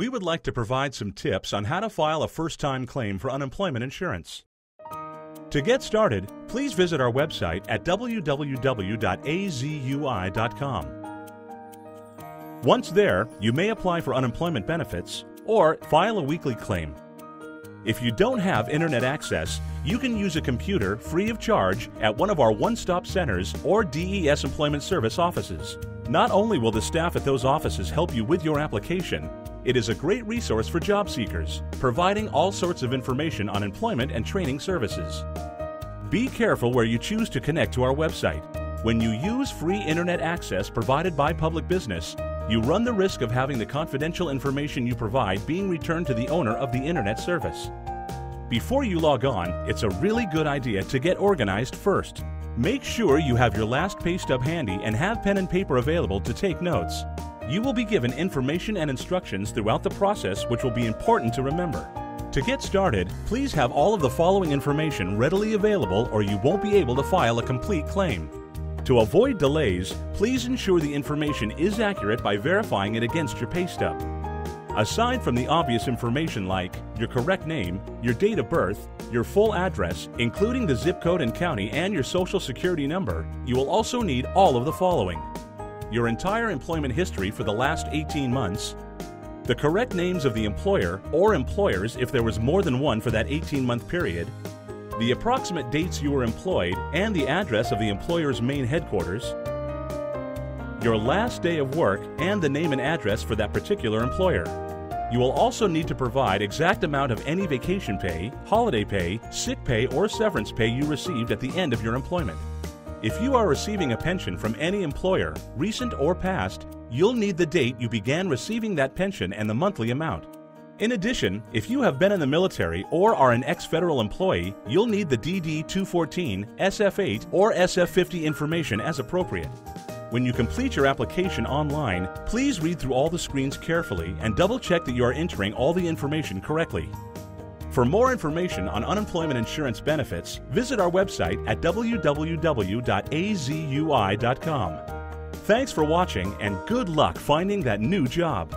we would like to provide some tips on how to file a first time claim for unemployment insurance. To get started, please visit our website at www.azui.com. Once there, you may apply for unemployment benefits or file a weekly claim. If you don't have internet access, you can use a computer free of charge at one of our one stop centers or DES Employment Service offices. Not only will the staff at those offices help you with your application, it is a great resource for job seekers, providing all sorts of information on employment and training services. Be careful where you choose to connect to our website. When you use free internet access provided by public business, you run the risk of having the confidential information you provide being returned to the owner of the internet service. Before you log on, it's a really good idea to get organized first. Make sure you have your last pay stub handy and have pen and paper available to take notes. You will be given information and instructions throughout the process which will be important to remember. To get started, please have all of the following information readily available or you won't be able to file a complete claim. To avoid delays, please ensure the information is accurate by verifying it against your pay stub. Aside from the obvious information like your correct name, your date of birth, your full address, including the zip code and county and your social security number, you will also need all of the following. Your entire employment history for the last 18 months, the correct names of the employer or employers if there was more than one for that 18 month period, the approximate dates you were employed and the address of the employer's main headquarters, your last day of work and the name and address for that particular employer. You will also need to provide exact amount of any vacation pay, holiday pay, sick pay, or severance pay you received at the end of your employment. If you are receiving a pension from any employer, recent or past, you'll need the date you began receiving that pension and the monthly amount. In addition, if you have been in the military or are an ex-federal employee, you'll need the DD-214, SF-8, or SF-50 information as appropriate. When you complete your application online, please read through all the screens carefully and double check that you are entering all the information correctly. For more information on unemployment insurance benefits, visit our website at www.azui.com. Thanks for watching and good luck finding that new job.